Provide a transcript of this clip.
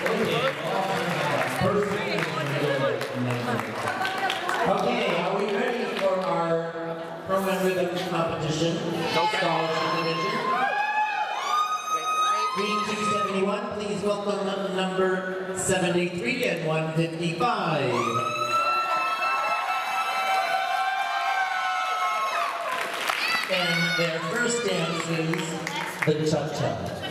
Okay, are we ready for our Pro-Am rhythm competition? Scholarship division. Green 271, please welcome number 73 and 155. And their first dance is the cha-cha.